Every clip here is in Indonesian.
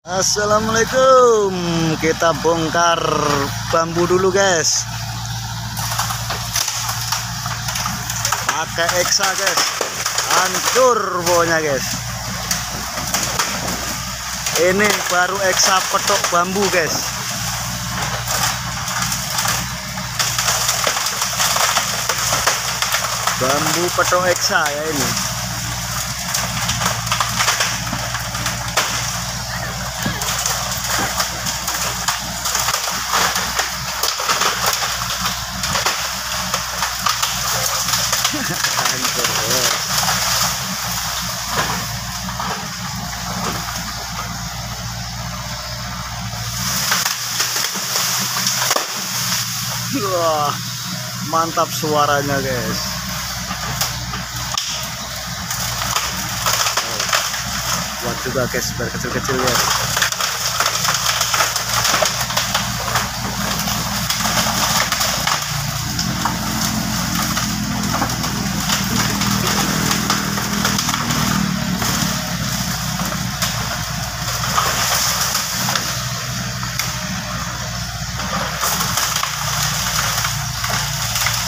Assalamualaikum. Kita bongkar bambu dulu guys. Pakai eksa guys. Hancur pokoknya guys. Ini baru eksa petok bambu guys. Bambu petok eksa ya ini hancur guys Wah, mantap suaranya guys. Buat juga guys, biar kecil-kecil ya.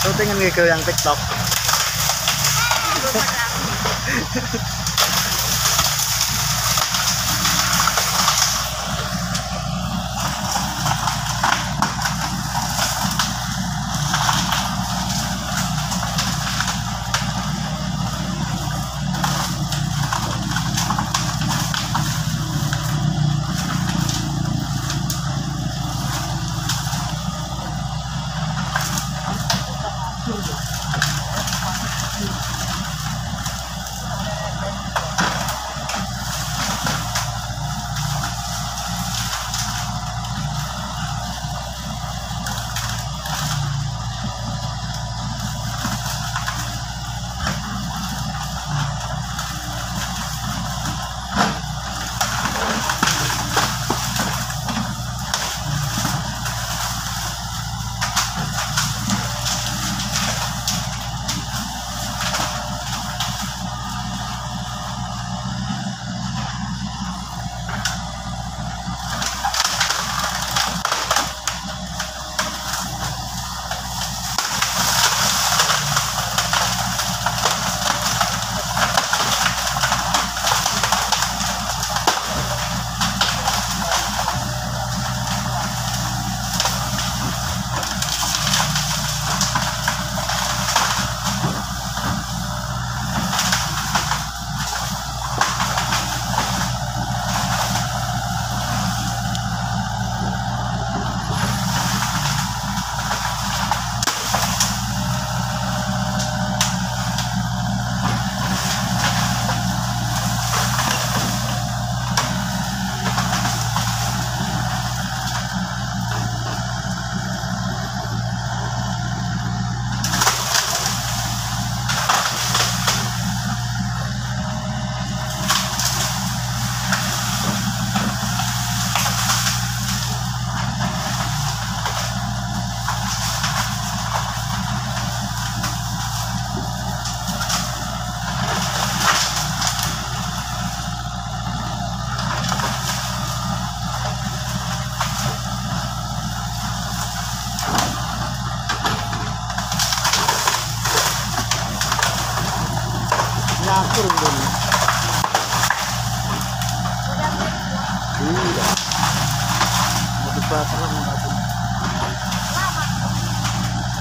tôi thấy anh syuting ngikut yang tiktok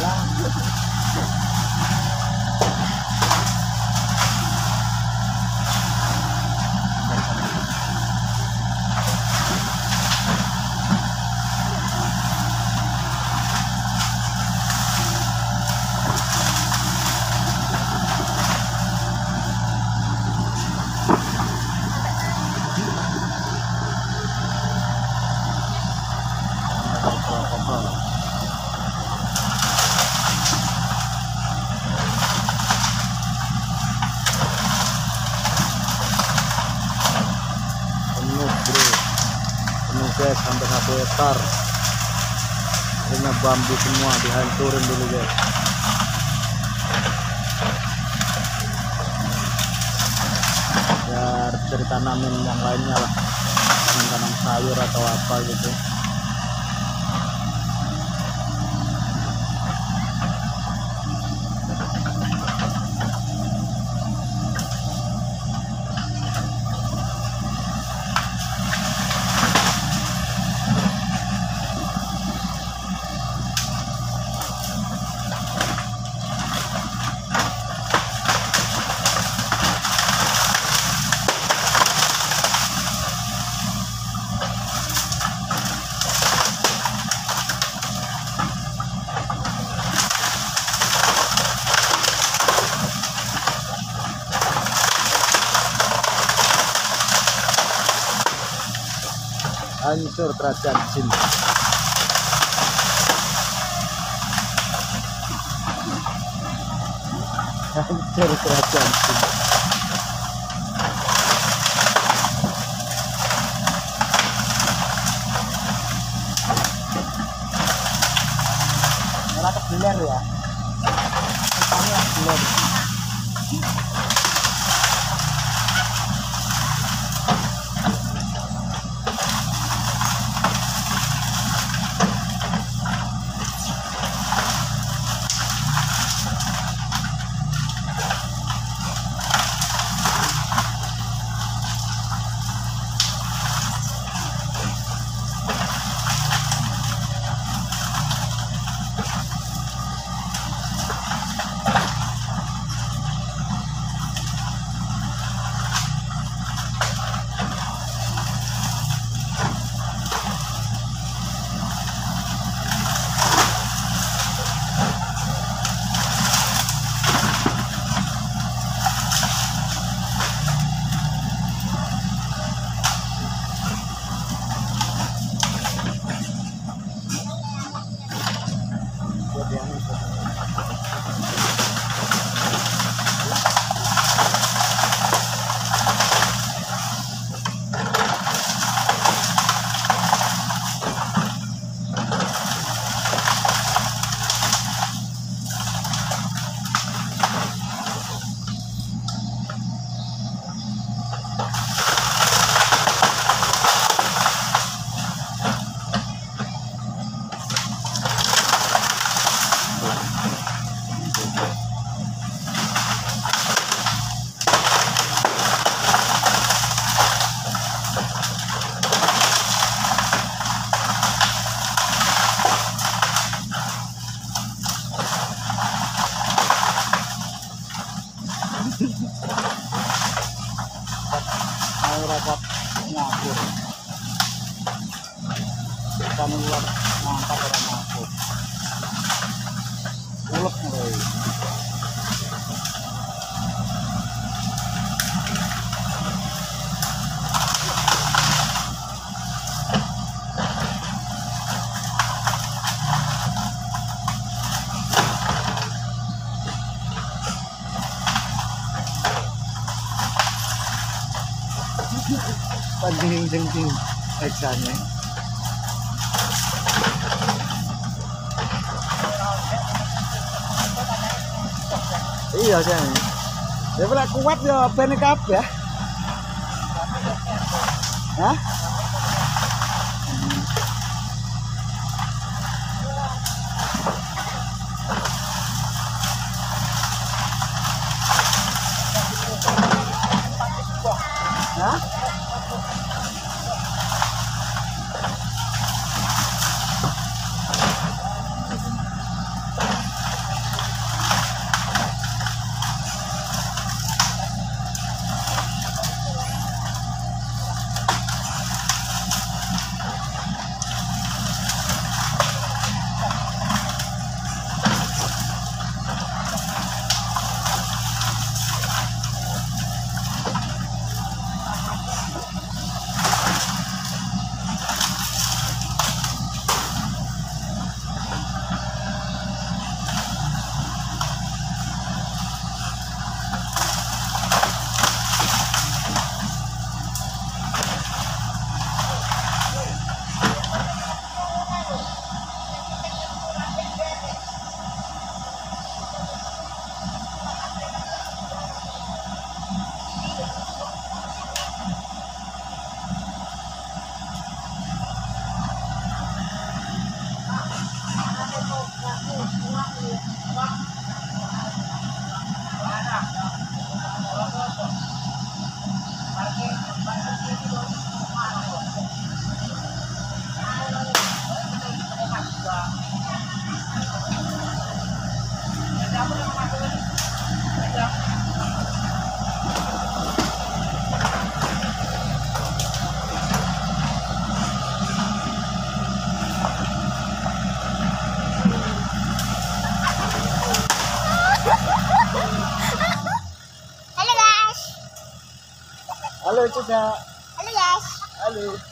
Thank you. Bro. Penuh guys sampai satu hektar. Akhirnya bambu semua dihancurin dulu guys. Biar bisa ditanamin yang lainnya lah. Tanam-tanam sayur atau apa gitu hancur kerajaan jin. Hancur kerajaan jin. Kebeler ya. Okay. Pag-ding-ding-ding. Exam eh. Iya sayang Ya pula kuat ya penekap ya Hah? Halo guys. Halo juga. Halo guys. Halo.